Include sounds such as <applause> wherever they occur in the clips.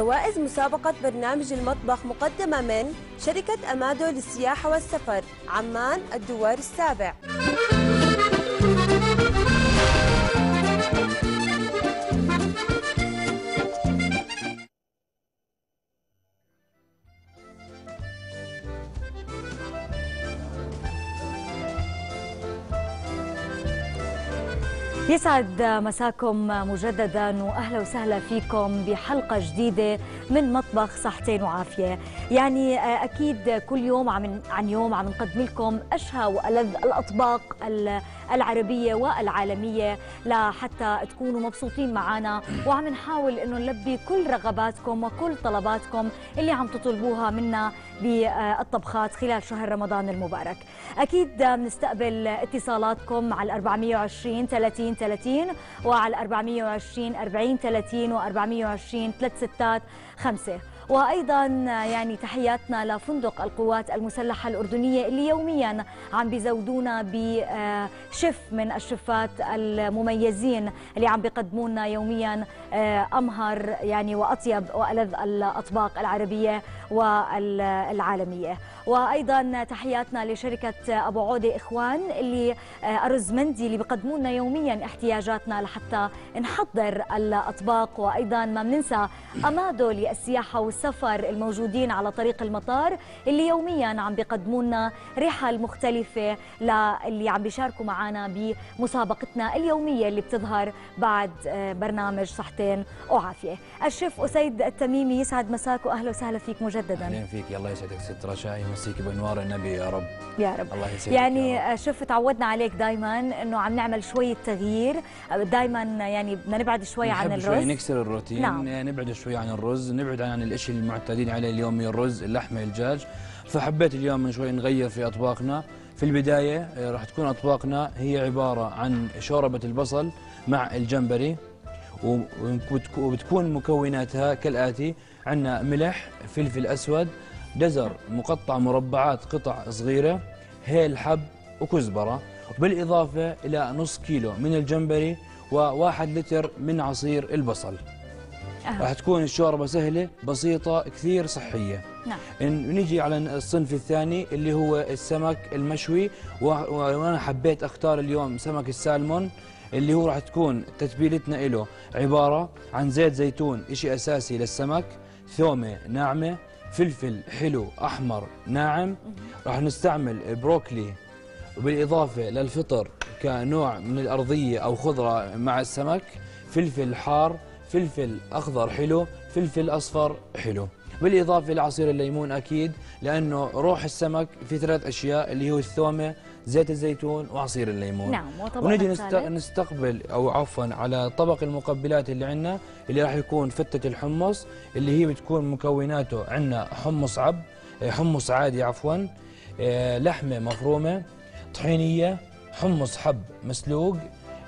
جوائز مسابقة برنامج المطبخ مقدمة من شركة أمادو للسياحة والسفر عمان الدوار السابع. يسعد مساكم مجددا وأهلا وسهلا فيكم بحلقة جديدة من مطبخ صحتين وعافية، يعني أكيد كل يوم عن يوم عم نقدم لكم أشهى وألذ الأطباق العربية والعالمية. لحتى تكونوا مبسوطين معنا وعم نحاول إنه نلبي كل رغباتكم وكل طلباتكم اللي عم تطلبوها منا بالطبخات خلال شهر رمضان المبارك. أكيد بنستقبل اتصالاتكم على 420 30 30 وعلى 420 40 30 و420 3 ستات 5 وأيضا يعني تحياتنا لفندق القوات المسلحة الأردنية اللي يوميا عم بيزودونا بشف من الشفات المميزين اللي عم بيقدموا لنا يوميا أمهر يعني وأطيب وألذ الأطباق العربية. والعالمية. وأيضا تحياتنا لشركة أبو عوده إخوان اللي أرز مندي اللي بيقدموا لنا يوميا احتياجاتنا لحتى نحضر الأطباق. وأيضا ما بننسى أمادو للسياحة والسفر الموجودين على طريق المطار اللي يوميا عم بيقدموا لنا رحل مختلفة للي عم بيشاركوا معنا بمسابقتنا اليومية اللي بتظهر بعد برنامج صحتين وعافية. الشيف أسيد التميمي يسعد مساك واهلا وسهلا فيك مجددا. أهلا فيك. الله يسعدك ست رشا يمسيك بأنوار النبي يا رب. يا رب. الله يسعدك يعني شوف تعودنا عليك دائما إنه عم نعمل شوية تغيير. دائما يعني بدنا نبعد شوي عن الرز. شوي نكسر الروتين. نعم. نبعد شوي عن الرز. نبعد عن الإشي اللي معتادين عليه اليومي الرز اللحمة الدجاج. فحبيت اليوم من شوي نغير في أطباقنا. في البداية راح تكون أطباقنا هي عبارة عن شوربة البصل مع الجمبري. وبتكون مكوناتها كالآتي. عندنا ملح فلفل أسود جزر مقطع مربعات قطع صغيرة هيل حب وكزبرة. بالاضافه إلى نص كيلو من الجمبري وواحد لتر من عصير البصل. أه. راح تكون الشوربة سهلة بسيطة كثير صحية. نعم. نيجي على الصنف الثاني اللي هو السمك المشوي وأنا حبيت أختار اليوم سمك السالمون اللي هو راح تكون تتبيلتنا له عبارة عن زيت زيتون شيء أساسي للسمك. ثومه ناعمة فلفل حلو أحمر ناعم. راح نستعمل بروكلي وبالإضافة للفطر كنوع من الأرضية أو خضرة مع السمك. فلفل حار فلفل أخضر حلو فلفل أصفر حلو. بالإضافة لعصير الليمون أكيد لأنه روح السمك في ثلاث أشياء اللي هو الثومة زيت الزيتون وعصير الليمون. نعم ونجي نست... نستقبل أو عفوا على طبق المقبلات اللي عندنا اللي راح يكون فتة الحمص اللي هي بتكون مكوناته عندنا حمص عب حمص عادي عفوا لحمة مفرومة طحينية حمص حب مسلوق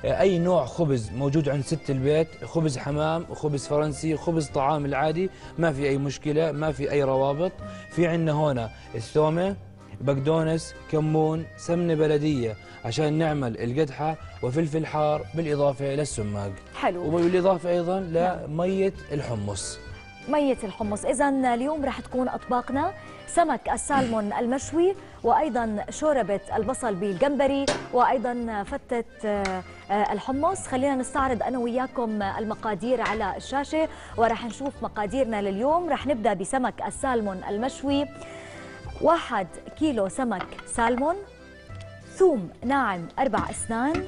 أي نوع خبز موجود عند ست البيت خبز حمام خبز فرنسي خبز طعام العادي ما في أي مشكلة ما في أي روابط. في عندنا هنا الثومة بقدونس كمون سمنة بلدية عشان نعمل القدحة وفلفل حار بالإضافة إلى السماق حلو. وبالاضافه أيضا لميه الحمص. مية الحمص. إذا اليوم رح تكون أطباقنا سمك السالمون المشوي وأيضا شوربة البصل بالجمبري وأيضا فتة الحمص. خلينا نستعرض أنا وياكم المقادير على الشاشة ورح نشوف مقاديرنا لليوم. رح نبدأ بسمك السالمون المشوي. واحد كيلو سمك سالمون ثوم ناعم أربع أسنان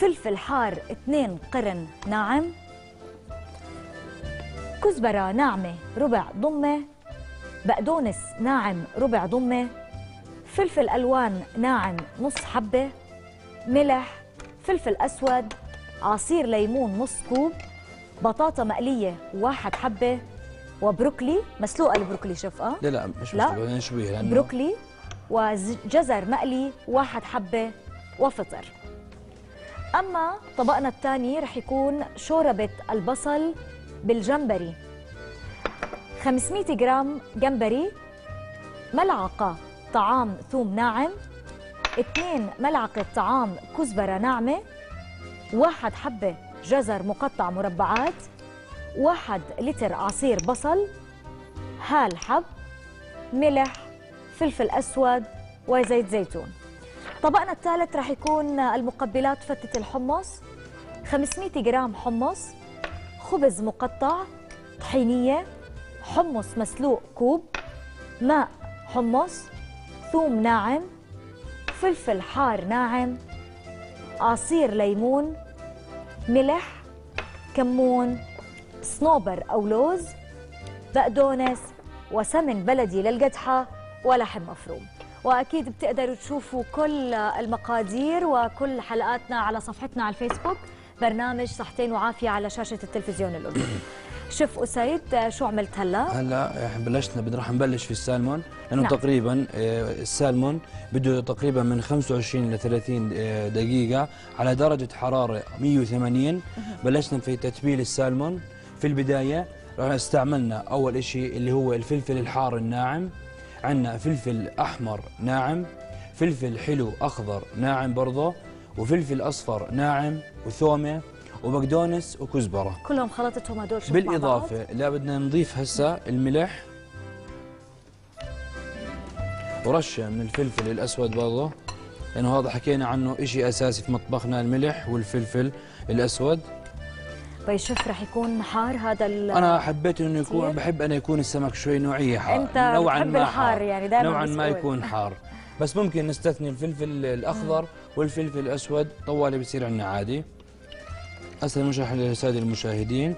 فلفل حار اثنين قرن ناعم كزبرة ناعمة ربع ضمة بقدونس ناعم ربع ضمة فلفل ألوان ناعم نص حبة ملح فلفل أسود عصير ليمون نص كوب بطاطا مقلية واحد حبة وبروكلي مسلوقة البروكلي شفقة لا لا مش لا. مسلوقة نشويها لأنه بروكلي وجزر مقلي واحد حبة وفطر. أما طبقنا الثاني رح يكون شوربة البصل بالجمبري. 500 جرام جمبري ملعقة طعام ثوم ناعم 2 ملعقة طعام كزبرة ناعمة واحد حبة جزر مقطع مربعات واحد لتر عصير بصل هال حب ملح فلفل أسود وزيت زيتون. طبقنا الثالث راح يكون المقبلات فتة الحمص 500 جرام حمص خبز مقطع طحينية حمص مسلوق كوب ماء حمص ثوم ناعم فلفل حار ناعم عصير ليمون ملح كمون صنوبر أو لوز بقدونس وسمن بلدي للقدحة ولحم مفروم. وأكيد بتقدروا تشوفوا كل المقادير وكل حلقاتنا على صفحتنا على الفيسبوك برنامج صحتين وعافية على شاشة التلفزيون الاردني <coughs> شوف أسيد شو عملت هلا؟ هلا إحنا بلشنا بدنا رح نبلش في السالمون لأنه نعم. تقريبا آه، السالمون بده تقريبا من 25 ل 30 آه، دقيقة على درجة حرارة 180 بلشنا في تتبيل السالمون. في البداية رح استعملنا أول شيء اللي هو الفلفل الحار الناعم. عندنا فلفل أحمر ناعم فلفل حلو أخضر ناعم برضه وفلفل أصفر ناعم وثومة وبقدونس وكزبرة. كلهم خلطتهم هدول. بالإضافة لا بدنا نضيف هسا الملح. ورشة من الفلفل الأسود برضه لأنه هذا حكينا عنه إشي أساسي في مطبخنا الملح والفلفل الأسود. طيب شوف رح يكون حار هذا ال- أنا حبيت إنه يكون؟ بحب أنا يكون السمك شوي نوعية حار. أنت بتحب الحار يعني دايماً نوعا ما. يكون حار. بس ممكن نستثني الفلفل الأخضر والفلفل الأسود. طوالي بصير عندنا عادي. هسه نشرح للسادة المشاهدين.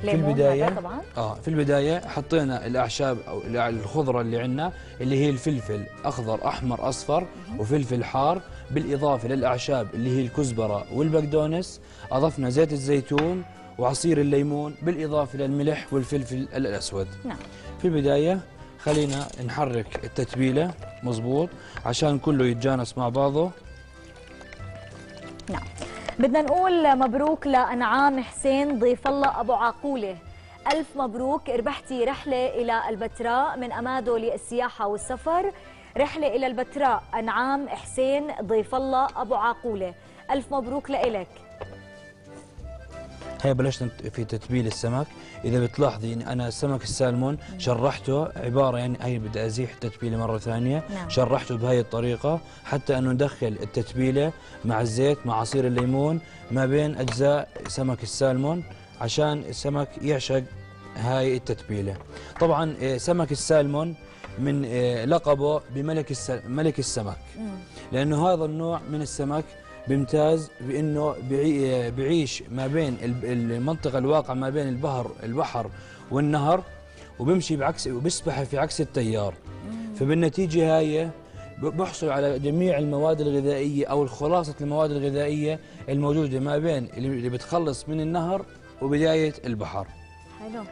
في هذا طبعا. آه في البداية حطينا الأعشاب أو الخضرة اللي عندنا اللي هي الفلفل أخضر أحمر أصفر وفلفل حار. بالإضافة للأعشاب اللي هي الكزبرة والبقدونس أضفنا زيت الزيتون وعصير الليمون بالإضافة للملح والفلفل الأسود. نعم. في البداية خلينا نحرك التتبيلة مزبوط عشان كله يتجانس مع بعضه. نعم. بدنا نقول مبروك لأنعام حسين ضيف الله أبو عاقولة ألف مبروك ربحتي رحلة إلى البتراء من أمادو للسياحة والسفر. رحلة إلى البتراء أنعام حسين ضيف الله أبو عاقولة ألف مبروك لإلك. هي بلشنا في تتبيل السمك. إذا بتلاحظي إن أنا سمك السالمون شرحته عبارة يعني هي بدي أزيح التتبيلة مرة ثانية. نعم. شرحته بهاي الطريقة حتى أنه ندخل التتبيلة مع الزيت مع عصير الليمون ما بين أجزاء سمك السالمون عشان السمك يعشق هاي التتبيلة. طبعا آه، سمك السالمون من آه، لقبه بملك ملك السمك. لأنه هذا النوع من السمك بيمتاز بإنه بيعي- بيعيش ما بين المنطقة الواقعه ما بين البحر البحر والنهر وبيمشي بعكس وبيسبح في عكس التيار. فبالنتيجة هاي بحصل على جميع المواد الغذائية أو خلاصه المواد الغذائية الموجودة ما بين اللي اللي بتخلص من النهر وبداية البحر. حلو.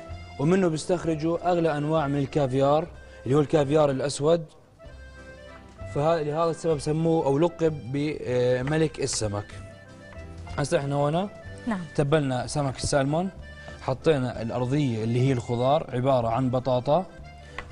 ومنه بيستخرجوا أغلى أنواع من الكافيار اللي هو الكافيار الأسود. فهذا لهذا السبب سموه أو لقب بملك السمك. هسه إحنا هنا؟ نعم. تبلنا سمك السالمون حطينا الأرضية اللي هي الخضار عبارة عن بطاطا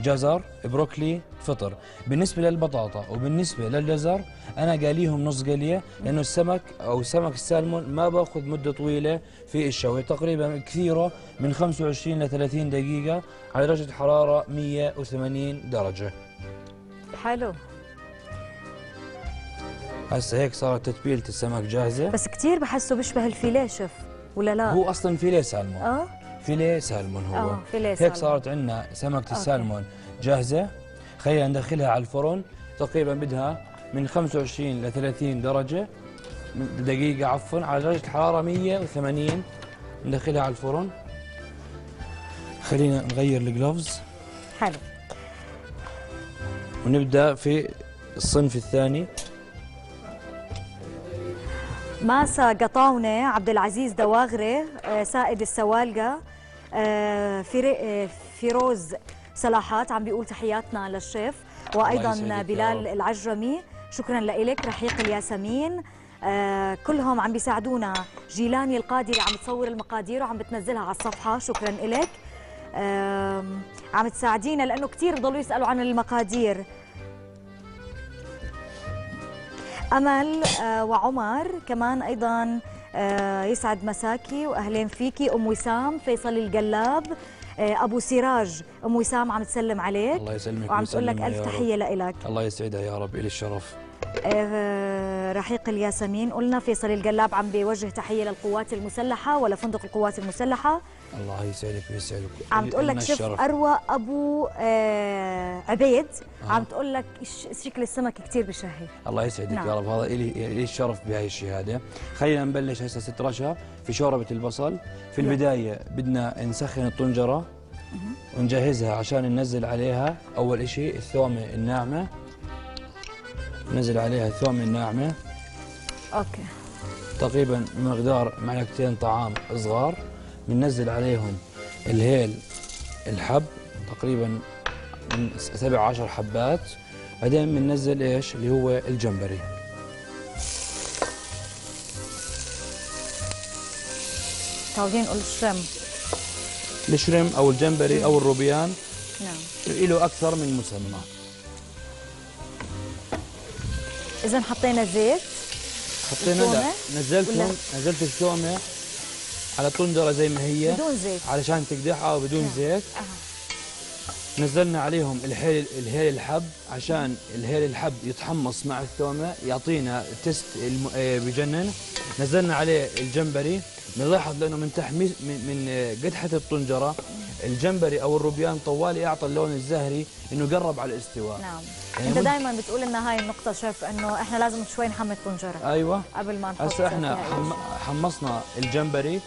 جزر بروكلي فطر. بالنسبة للبطاطا وبالنسبة للجزر أنا قاليهم نص قلية لأنه السمك أو سمك السالمون ما بأخذ مدة طويلة في الشوي. تقريبا كثيرة من 25 ل 30 دقيقة على درجة حرارة 180 درجة. حلو. هسه هيك صارت تتبيلة السمك جاهزة؟ بس كتير بحسه بيشبه الفيليه شوف ولا لا؟ هو أصلا فيليه سالمون. آه؟ فيليه سالمون هو. آه فيليه هيك سالمون. صارت عندنا سمكة okay. السالمون. جاهزة؟ خلينا ندخلها على الفرن. تقريبا بدها من 25 ل 30 درجة. من- دقيقة عفوا على درجة الحرارة 180 ندخلها على الفرن. خلينا نغير الجلوفز حلو. ونبدأ في الصنف الثاني. ماسا قطاونة عبد العزيز دواغرة آه، سائد السوالقة آه، آه، فيروز صلاحات عم بيقول تحياتنا للشيف وأيضا بلال. العجرمي شكرا لك رحيق الياسمين آه، كلهم عم بيساعدونا. جيلاني القادري عم تصور المقادير وعم بتنزلها على الصفحة شكرا لك عم تساعدينا لأنه كثير بضلوا يسألوا عن المقادير. أمل آه، وعمر. كمان أيضا آه، يسعد مساكي وأهلين فيكي. أم وسام فيصل القلاب آه، أبو سراج. أم وسام عم تسلم عليك الله يسلمك وعم تقول لك ألف. تحية لك الله يسعدها يا رب. إلي الشرف. رحيق الياسمين. قلنا فيصل القلاب عم بيوجه تحية للقوات المسلحة ولا فندق القوات المسلحة. الله يسعدك ويسعدك. عم تقول لك الشرف. أروى أبو آه عبيد. آه. عم تقول لك شكل السمك كثير بشهي. الله يسعدك نعم. يا رب. هذا إلي, إلي الشرف بهاي الشهادة. خلينا نبلش هسه ست رشا في شوربة البصل. في يلا. البداية بدنا نسخن الطنجرة. ونجهزها عشان ننزل عليها أول إشي الثومة الناعمة. ننزل عليها الثومة الناعمة أوكي. تقريبا بمقدار معلقتين طعام صغار. بننزل عليهم الهيل الحب تقريبا من سبع عشر حبات. بعدين بننزل إيش؟ اللي هو الجمبري. متعودين نقول الشرم الشريم أو الجمبري أو الروبيان. نعم. له أكثر من مسمى. إذا حطينا زيت حطينا لا؟ نزلتهم نزلت الثومه على الطنجره زي ما هي بدون زيت علشان تقدحها وبدون نعم. زيت أها. نزلنا عليهم الهيل الهيل الحب عشان الهيل الحب يتحمص مع الثومة يعطينا تست الم... آه، بجنن نزلنا عليه الجمبري نلاحظ لأنه من تحميص من, من آه، قدحة الطنجره الجمبري أو الروبيان طوالي اعطى اللون الزهري إنه قرب على الاستواء. نعم. يعني أنت دائما بتقول ان هاي النقطة شيف إنه إحنا لازم شوي نحمي الطنجرة أيوه. قبل ما نحط هسه إحنا حم... حمصنا الجمبري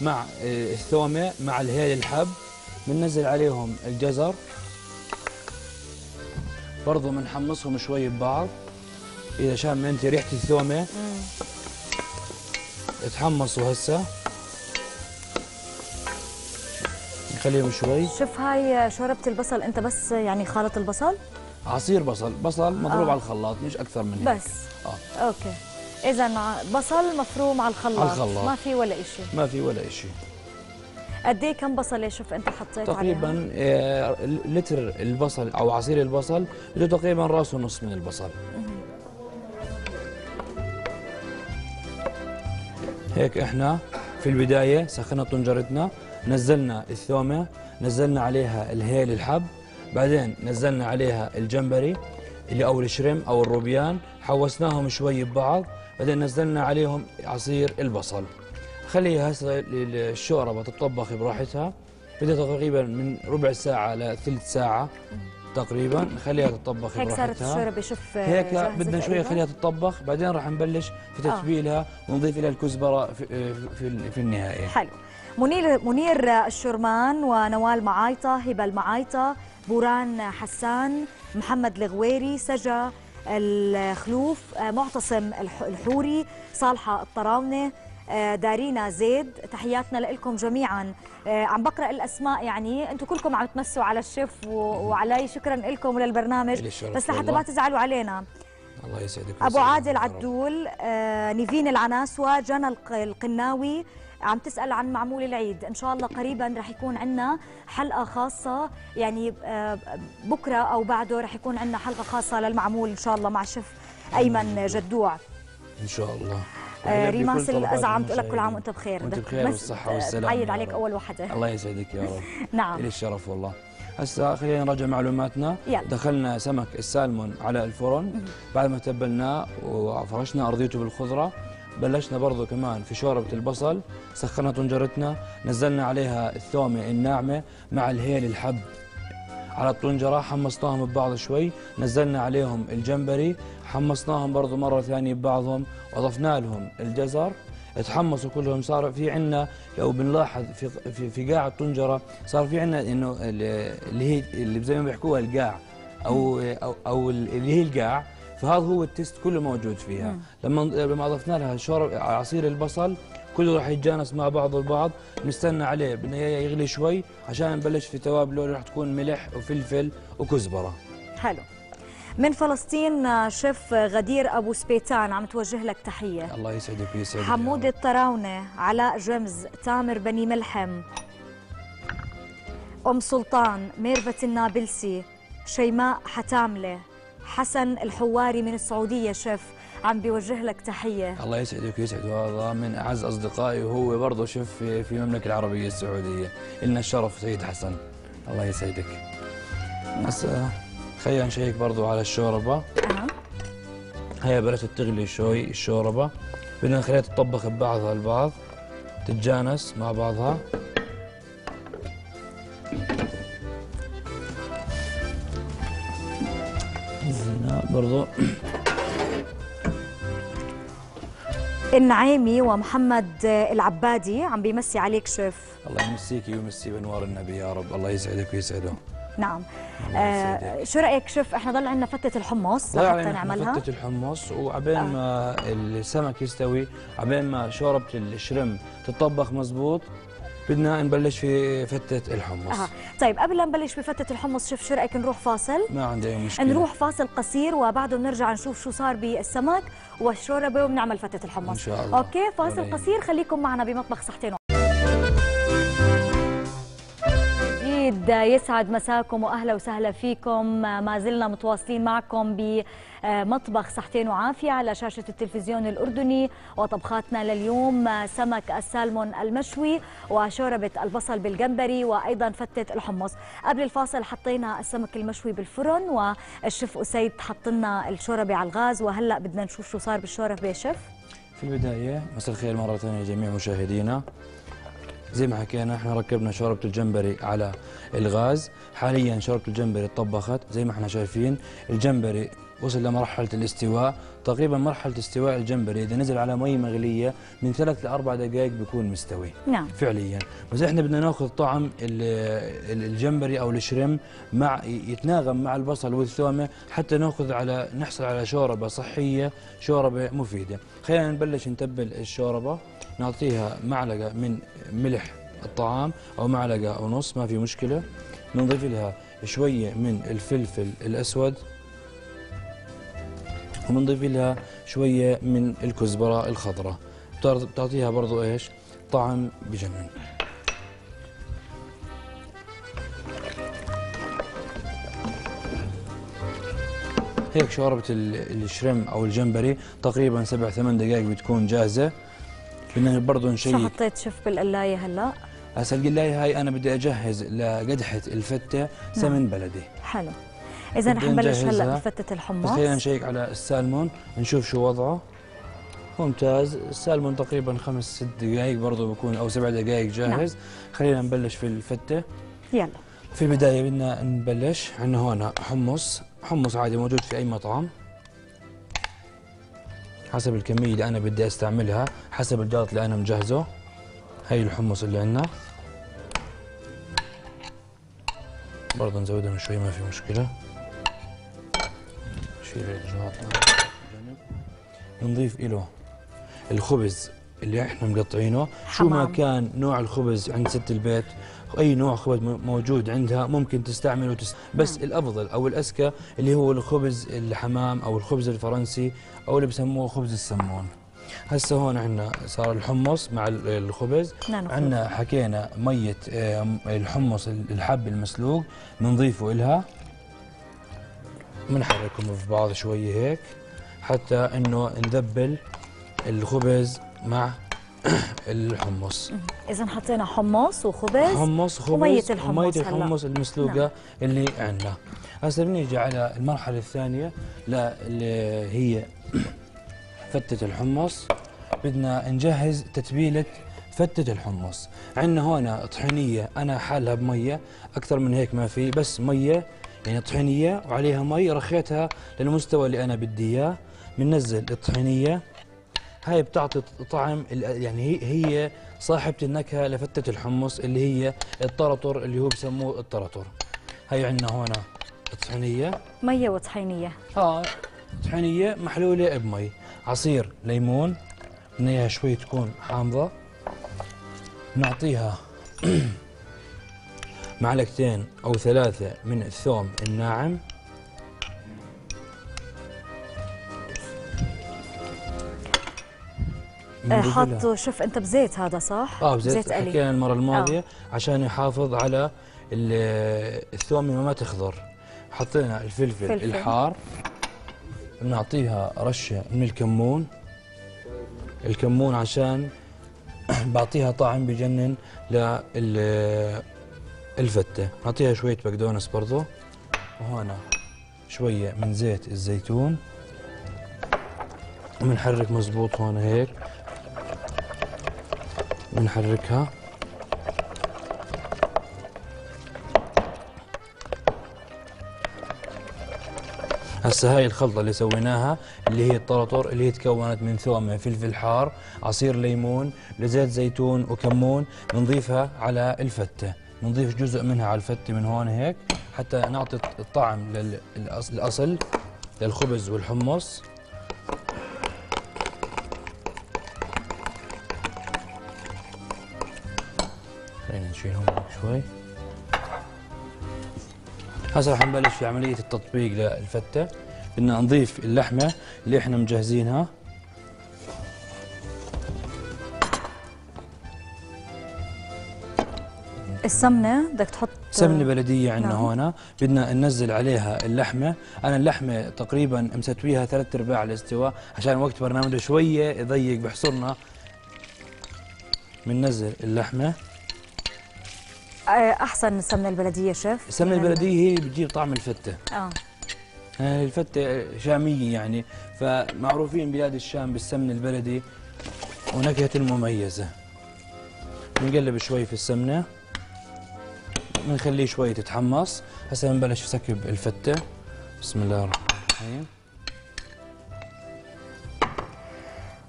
مع آه، الثومة مع الهيل الحب. بننزل عليهم الجزر. برضو بنحمصهم شوي ببعض. إذا شام أنت ريحة الثومة. تحمصوا هسه. نخليهم شوي. شوف هاي شوربة البصل أنت بس يعني خالط البصل؟ عصير بصل. بصل مضروب آه. على الخلاط مش أكثر من هيك. بس. آه. أوكي. إذا بصل مفروم على الخلاط. على الخلاط. ما في ولا شيء ما في ولا شيء قد إيه كم بصله شوف أنت حطيت عليها؟ تقريبا آه، لتر البصل أو عصير البصل له تقريبا رأس ونص من البصل. هيك إحنا في البداية سخنا طنجرتنا نزلنا الثومة نزلنا عليها الهيل الحب بعدين نزلنا عليها الجمبري اللي أو الشريم أو الروبيان حوسناهم شوي ببعض بعدين نزلنا عليهم عصير البصل. خليها هسه الشوربه تطبخ براحتها. بدها تقريبا من ربع ساعة لثلث ساعة تقريبا. خليها تطبخ هيك صارت الشوربة شوف هيك بدنا شوية. خليها تطبخ بعدين راح نبلش في آه. تتبيلها ونضيف لها الكزبرة في في, في النهايه حلو. منير منير الشرمان ونوال معايطة هبة المعايطة بوران حسان محمد الغويري سجا الخلوف معتصم الح- الحوري صالحة الطراونة آه، دارينا زيد تحياتنا لكم جميعا. آه، عم بقرأ الأسماء يعني أنتم كلكم عم تمسوا على الشيف وعلي. شكرا لكم وللبرنامج. بس لحتى. ما تزعلوا علينا. الله يسعدك أبو عادل. عدول آه، نيفين العناسوة جنى الق- القناوي عم تسأل عن معمول العيد. إن شاء الله قريبا رح يكون عندنا حلقة خاصة يعني آه، بكرة أو بعده رح يكون عندنا حلقة خاصة للمعمول إن شاء الله مع الشيف أيمن جدوع. إن شاء الله. آه، ريماس الأزعة عم تقول لك كل عام. وأنت بخير. بدك بخير آه، والسلامة بعيد عليك رب. أول وحدة. الله يسعدك يا رب. <laughs> نعم. لي الشرف والله. هسه خلينا نراجع معلوماتنا. يلا. دخلنا سمك السالمون على الفرن. بعد ما تبلناه وفرشنا أرضيته بالخضرة. بلشنا برضو كمان في شوربة البصل سخنا طنجرتنا نزلنا عليها الثومة الناعمة مع الهيل الحب. على الطنجرة حمصناهم ببعض شوي نزلنا عليهم الجمبري حمصناهم برضو مرة ثانية ببعضهم وأضفنا لهم الجزر. تحمصوا كلهم صار في عنا لو بنلاحظ في في, في قاع الطنجرة صار في عنا إنه ال- اللي هي اللي زي ما بيحكوها القاع أو أو, أو اللي هي القاع فهذا هو التست كله موجود فيها. مم. لما لما أضفنا لها شرب عصير البصل كله راح يتجانس مع بعضه البعض نستنى عليه بدنا إياه يغلي شوي عشان نبلش في توابله اللي راح تكون ملح وفلفل وكزبرة. حلو. من فلسطين آه، شيف غدير أبو سبيتان عم توجه لك تحية. الله يسعدك ويسعدك حمود رب. الطراونة علاء جمز تامر بني ملحم أم سلطان ميرفت النابلسي شيماء حتاملة. حسن الحواري من السعودية شيف عم بيوجه لك تحية. الله يسعدك ويسعد هذا من أعز أصدقائي وهو برضه شيف في في المملكة العربية السعودية. لنا الشرف سيد حسن. الله يسعدك. هسه خلينا نشيك برضه على الشوربة. أه. هي بلشت تغلي شوي الشوربة. بدنا نخليها تطبخ ببعضها البعض تتجانس مع بعضها. برضو. النعيمي ومحمد العبادي عم بيمسي عليك شيف. الله يمسيك ويمسي بأنوار النبي يا رب. الله يسعدك ويسعده. نعم. آه. شو رأيك شيف؟ إحنا ضل عندنا فتة الحمص. لحتى نعملها. فتة الحمص وعبين آه. ما السمك يستوي عبين ما شوربة الشرم تطبخ مزبوط. بدنا نبلش في فتة الحمص. آه. طيب قبل لا نبلش بفتة الحمص شيف شو رأيك نروح فاصل؟ ما عندي أي مشكلة. نروح فاصل قصير وبعده بنرجع نشوف شو صار بالسمك والشوربه وبنعمل فتة الحمص. إن شاء الله. okay فاصل قصير خليكم معنا بمطبخ صحتين أكيد يسعد مساكم وأهلا وسهلا فيكم. ما زلنا متواصلين معكم بمطبخ صحتين وعافية على شاشة التلفزيون الأردني وطبخاتنا لليوم سمك السالمون المشوي وشوربة البصل بالجمبري وأيضا فتة الحمص. قبل الفاصل حطينا السمك المشوي بالفرن والشيف أسيد حط لنا الشوربة على الغاز. وهلأ بدنا نشوف شو صار بالشوربة شيف؟ في البداية مساء الخير مرة ثانية لجميع مشاهدينا. زي ما حكينا إحنا ركبنا شوربة الجمبري على الغاز. حاليا شوربة الجمبري طبخت زي ما إحنا شايفين. الجمبري وصل لمرحلة الاستواء. تقريبا مرحلة استواء الجمبري إذا نزل على مي مغلية من ثلاث لأربع دقائق بيكون مستوي. نعم. فعليا. بس إحنا بدنا نأخذ طعم ال- ال- الجمبري أو الشرم مع يتناغم مع البصل والثومة حتى نأخذ على نحصل على شوربة صحية شوربة مفيدة. خلينا نبلش نتبل الشوربة. نعطيها معلقة من ملح الطعام أو معلقة أو نص ما في مشكلة. نضيف لها شوية من الفلفل الأسود. وبنضيف لها شوية من الكزبرة الخضراء. بتعط- بتعطيها برضو إيش؟ طعم بجنن. هيك شوربة ال- الشرم أو الجمبري تقريبا سبع ثمان دقائق بتكون جاهزة. بدنا برضه شو نشيك حطيت؟ شيف بالقلاية هلا. هسا القلاية هاي أنا بدي أجهز لقدحة الفتة سمن بلدي. حلو. إذا رح نبلش هلأ بس الحمص. خلينا نشيك على السالمون نشوف شو وضعه. ممتاز. السالمون تقريبا خمس ست دقائق برضه بكون أو سبع دقائق جاهز. خلينا نبلش في الفتة. يلا. في البداية بدنا نبلش. عندنا هون حمص. حمص عادي موجود في أي مطعم. حسب الكمية اللي أنا بدي أستعملها حسب الجاط اللي أنا مجهزه. هي الحمص اللي عندنا. برضه نزودها من شوي ما في مشكلة. شيل الجاط جنب. نضيف له الخبز اللي إحنا مقطعينه شو ما حمام. كان نوع الخبز عند ست البيت أي نوع خبز موجود عندها ممكن تستعمله وتس... بس الأفضل أو الاذكى اللي هو الخبز الحمام أو الخبز الفرنسي أو اللي بسموه خبز السمون هسه هون عندنا صار الحمص مع ال- الخبز نعم. عندنا حكينا مية آه، الحمص الحب المسلوق بنضيفه إلها بنحركهم في بعض شوية هيك حتى إنه نذبل الخبز مع <clears throat> الحمص. اذا حطينا حمص وخبز حمص خبز ومية الحمص ومية. الحمص المسلوقة نعم. اللي عندنا. هسه بنيجي على المرحلة الثانية لا اللي هي <clears throat> فتة الحمص. بدنا نجهز تتبيلة فتة الحمص. عندنا هون طحينية أنا حالها بمية أكثر من هيك ما في بس مية. يعني طحينية وعليها مي رخيتها للمستوى اللي أنا بدي إياه. بننزل الطحينية. هاي بتعطي طعم يعني هي هي صاحبة النكهة لفتة الحمص اللي هي الطرطر اللي هو بسموه الطرطر. هاي عندنا هون الطحينية. مية وطحينية. آه طحينية محلولة بمي. عصير ليمون. بدنا اياها شوي تكون حامضة. نعطيها <clears throat> معلقتين أو ثلاثة من الثوم الناعم. لها- حاطه شوف أنت بزيت هذا صح؟ آه بزيت. قلي حكينا المرة الماضية عشان يحافظ على ال- الثوم ما تخضر. حطينا الفلفل فلفل. الحار. بنعطيها رشة من الكمون. الكمون عشان <coughs> بعطيها طعم بجنن للفتة نعطيها شوية بقدونس برضو. وهنا شوية من زيت الزيتون. وبنحرك مزبوط هون هيك. بنحركها هسه هاي الخلطة اللي سويناها اللي هي الطرطر اللي هي تكونت من ثومة فلفل حار عصير ليمون لزيت زيتون وكمون بنضيفها على الفتة. بنضيف جزء منها على الفتة من هون هيك حتى نعطي الطعم للأصل للخبز والحمص. خلينا نشيلهم شوي. هسه رح نبلش في عملية التطبيق للفتة. بدنا نضيف اللحمة اللي إحنا مجهزينها. السمنة بدك تحط سمنة بلدية عندنا نعم. هون. بدنا ننزل عليها اللحمة. أنا اللحمة تقريبا مسويها ثلاث أرباع الاستواء عشان وقت برنامجنا شوية يضيق بحصرنا. بننزل اللحمة. آه، أحسن السمنة البلدية شيف. السمنة البلدية هي اللي بتجيب طعم الفتة. آه. آه، الفتة شامية يعني. فمعروفين بلاد الشام بالسمن البلدي ونكهة المميزة. بنقلب شوي في السمنة. بنخليه شوي تتحمص هسه بنبلش نسكب الفتة بسم الله الرحمن الرحيم.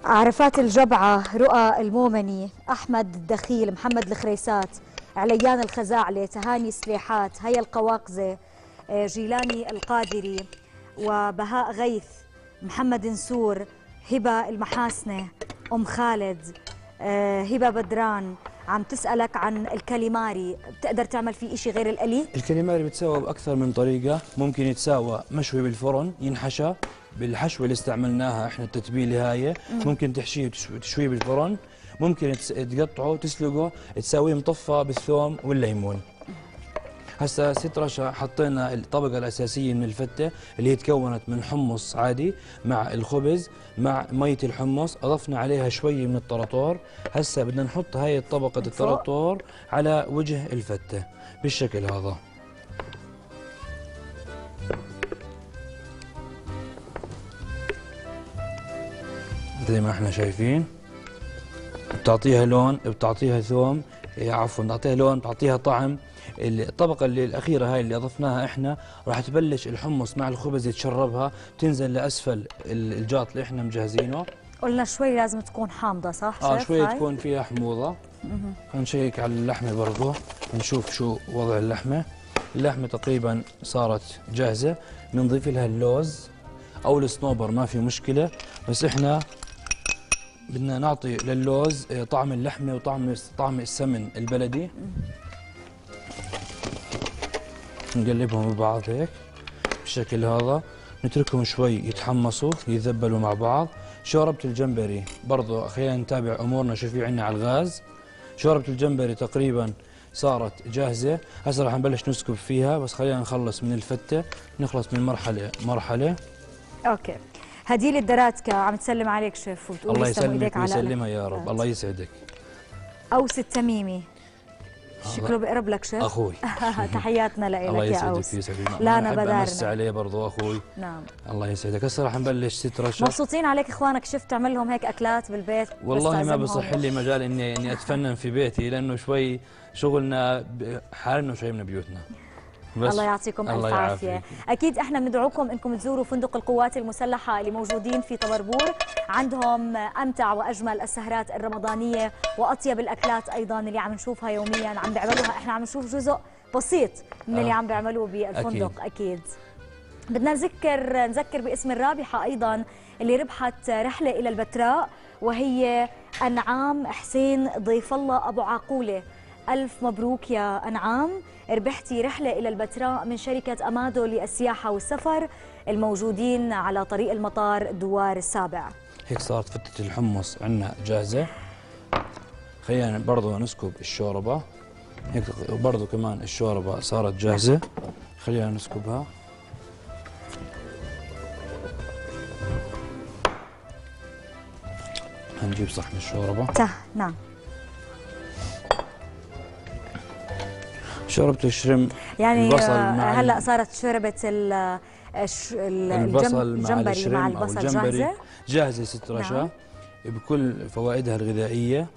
عرفات الجبعة رؤى المومني أحمد الدخيل محمد الخريسات عليان الخزاعلة تهاني سليحات هيا القواقزة آه، جيلاني القادري وبهاء غيث محمد نسور هبة المحاسنة أم خالد آه، هبة بدران عم تسألك عن الكاليماري. بتقدر تعمل فيه إشي غير القلي؟ الكاليماري بتساوى بأكثر من طريقة. ممكن يتساوى مشوي بالفرن ينحشى بالحشوة اللي استعملناها إحنا التتبيلة هاي. ممكن تحشيه وتشويه بالفرن. ممكن تقطعه تسلقه تساويه مطفى بالثوم والليمون. هسا ست رشا حطينا الطبقة الأساسية من الفتة اللي هي تكونت من حمص عادي مع الخبز مع مية الحمص. أضفنا عليها شوية من الطرطور. هسا بدنا نحط هاي الطبقة الطرطور على وجه الفتة بالشكل هذا. زي ما إحنا شايفين بتعطيها لون بتعطيها ثوم إيه، عفوا بتعطيها لون بتعطيها طعم. الطبقة اللي الأخيرة هاي اللي أضفناها إحنا راح تبلش الحمص مع الخبز يتشربها تنزل لأسفل الجاط اللي إحنا مجهزينه. قلنا شوي لازم تكون حامضة صح آه شيف شوي هاي؟ تكون فيها حموضة. نشيك على اللحمة برضو نشوف شو وضع اللحمة. اللحمة تقريبا صارت جاهزة. بنضيف لها اللوز أو الصنوبر ما في مشكلة. بس إحنا بدنا نعطي للوز آه، طعم اللحمة وطعم طعم السمن البلدي. نقلبهم ببعض هيك بالشكل هذا نتركهم شوي يتحمصوا يذبلوا مع بعض. شوربة الجمبري برضو خلينا نتابع أمورنا شو في عنا على الغاز. شوربة الجمبري تقريبا صارت جاهزة. هسه راح نبلش نسكب فيها بس خلينا نخلص من الفتة نخلص من مرحلة مرحلة. okay. هديل الدراتكا عم تسلم عليك شيف وبتقول الله يسلمك ويسلمها يا رب. الله يسعدك. اوس التميمي شكله بقرب لك شيف أخوي. <laughs> تحياتنا لك الله يسعدك ويسعدك لانا بحب أمس بدارنا. عليه برضو أخوي. نعم. الله يسعدك. هسه راح نبلش ست رشا مبسوطين عليك إخوانك شفت تعمل لهم هيك أكلات بالبيت بس والله ما. بصح لي مجال اني إني أتفنن في بيتي لأنه شوي شغلنا حالنا شوي من بيوتنا. بس الله يعطيكم الله ألف عافية يعافيك. أكيد إحنا بندعوكم إنكم تزوروا فندق القوات المسلحة اللي موجودين في طبربور عندهم أمتع وأجمل السهرات الرمضانية وأطيب الأكلات أيضا اللي عم نشوفها يوميا عم بيعملوها إحنا عم نشوف جزء بسيط من اللي آه. عم بيعملوه بالفندق أكيد, أكيد. بدنا نذكر نذكر باسم الرابحة أيضا اللي ربحت رحلة إلى البتراء وهي أنعام حسين ضيف الله أبو عاقوله ألف مبروك يا أنعام. ربحتي رحلة إلى البتراء من شركة أمادو للسياحة والسفر الموجودين على طريق المطار دوار السابع. هيك صارت فتة الحمص عندنا جاهزة. خلينا برضو نسكب الشوربة. هيك برضو كمان الشوربة صارت جاهزة. خلينا نسكبها. هنجيب صحن الشوربة. نعم شوربه الشرم يعني البصل آه، مع هلا صارت شوربه ال الش- ال- البصل مع الجمبري مع البصل جاهزة؟ جاهزة ست رشا نعم. بكل فوائدها الغذائية.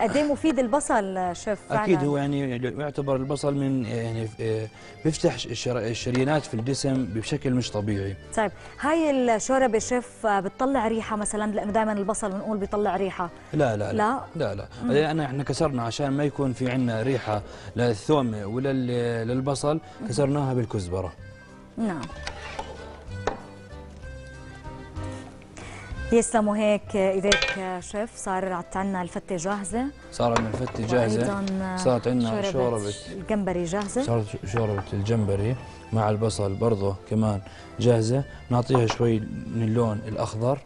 قد إيه مفيد البصل شيف أكيد هو يعني يعتبر البصل من يعني آه، بيفتح الشر- الشريانات في الجسم بشكل مش طبيعي. طيب هاي الشوربة شيف آه، بتطلع ريحة مثلا؟ لأنه دائما البصل بنقول بيطلع ريحة. لا لا لا؟ لا؟ لا لأن إحنا كسرنا عشان ما يكون في عندنا ريحة للثوم ولا للبصل كسرناها بالكزبرة. نعم. يسلموا هيك إيديك شيف. صار عنا الفتة جاهزة. صار عندنا الفتة جاهزة. صارت عندنا شوربة. الجمبري جاهزة. صارت شوربة الجمبري مع البصل برضه كمان جاهزة. نعطيها شوي من اللون الأخضر.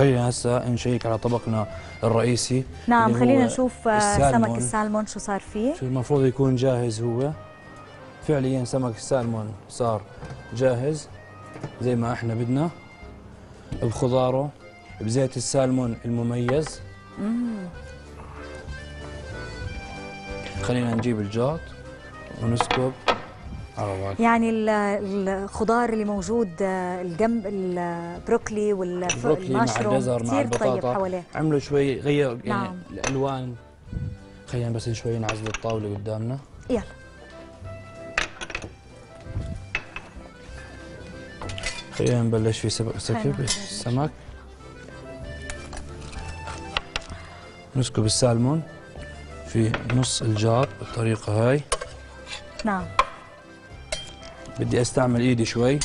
خلينا هسه نشيك على طبقنا الرئيسي نعم خلينا نشوف آه، السالمون. سمك السالمون. شو صار فيه. شو المفروض يكون جاهز هو. فعليا سمك السالمون صار جاهز زي ما إحنا بدنا. بخضاره بزيت السالمون المميز. خلينا نجيب الجاط ونسكب. يعني ال- الخضار اللي موجود آه، الجنب البروكلي البروكلي مع الجزر مع كثير طيب البطاطا. حواليه. عملوا شوي غير يعني نعم. الألوان. خلينا بس شوي نعزل الطاولة قدامنا. يلا. خلينا نبلش في سب- سكب. السمك نسكب السالمون في نص الجار بالطريقة هاي. نعم. بدي أستعمل إيدي شوي.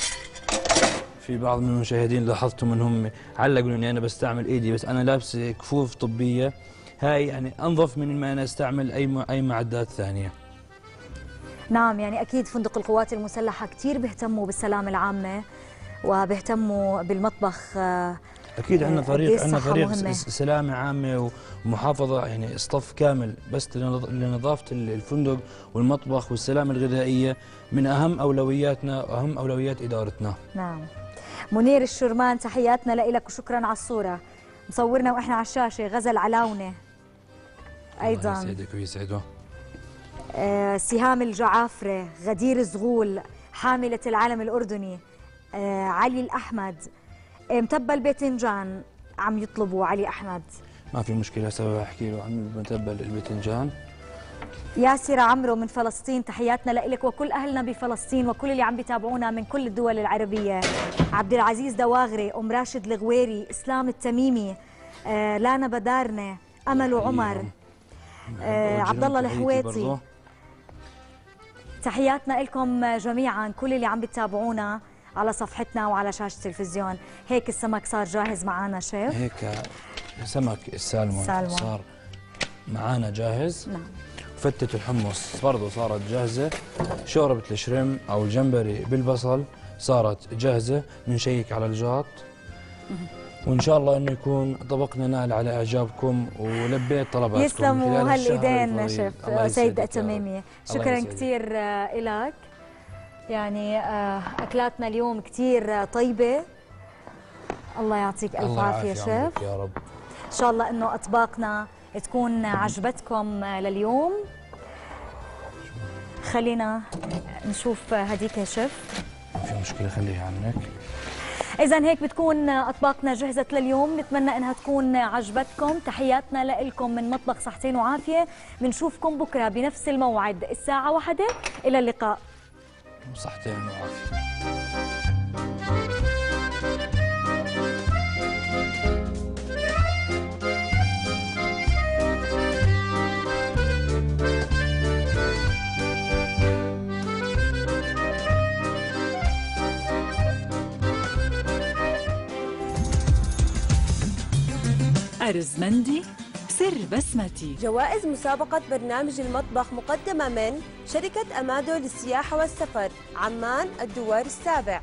في بعض من المشاهدين لاحظتم انهم علقوا إني أنا بستعمل إيدي بس أنا لابس كفوف طبية. هاي يعني أنظف من ما أنا أستعمل أي أي معدات ثانية. نعم يعني أكيد فندق القوات المسلحة كثير بيهتموا بالسلامه العامة وبيهتموا بالمطبخ آه، أكيد عندنا قد طريق إيه عندنا مهمة؟ س- سلامة عامة ومحافظة يعني اصطف كامل بس لنظ- لنظافة ال- الفندق والمطبخ والسلامة الغذائية من أهم أولوياتنا وأهم أولويات إدارتنا. نعم. منير الشرمان تحياتنا لك وشكرا على الصورة. مصورنا وإحنا على الشاشة غزل علاونه الله أيضا. يسعدك ويسعده. آه، سهام الجعافرة غدير زغول حاملة العلم الأردني. آه، علي الأحمد آه، متبل باذنجان عم يطلبوا علي أحمد. ما في مشكلة هسه أحكي له عن متبل الباذنجان ياسر عمرو من فلسطين تحياتنا لك وكل أهلنا بفلسطين وكل اللي عم بيتابعونا من كل الدول العربية. عبد العزيز دواغري أم راشد الغويري إسلام التميمي آه، لانا بدارنة أمل عمر آه، عبد الله الحويطي. تحياتنا لكم جميعا كل اللي عم بتتابعونا على صفحتنا وعلى شاشة التلفزيون. هيك السمك صار جاهز معنا شيف؟ هيك سمك السالمون سالمون. صار معانا جاهز. نعم. فتة الحمص برضه صارت جاهزة. شوربة الشريم أو الجمبري بالبصل صارت جاهزة. بنشيك على الجاط. وإن شاء الله إنه يكون طبقنا نال على إعجابكم ولبيت طلباتكم يسلموا الفضيل. شيف. سيد الله شكرا. كثير لك يعني آه، أكلاتنا اليوم كثير طيبة. الله يعطيك ألف عافية شيف. يا رب. إن شاء الله إنه أطباقنا تكون عجبتكم لليوم. خلينا نشوف هديك يا شيف. في مشكلة خليها عنك. إذا هيك بتكون أطباقنا جهزت لليوم. نتمنى إنها تكون عجبتكم. تحياتنا لكم من مطبخ صحتين وعافية. بنشوفكم بكرة بنفس الموعد. الساعة واحدة. إلى اللقاء. صحتين وعافية. أرز مندي سر بسمتي. جوائز مسابقة برنامج المطبخ مقدمة من شركة أمادو للسياحة والسفر عمان الدوار السابع.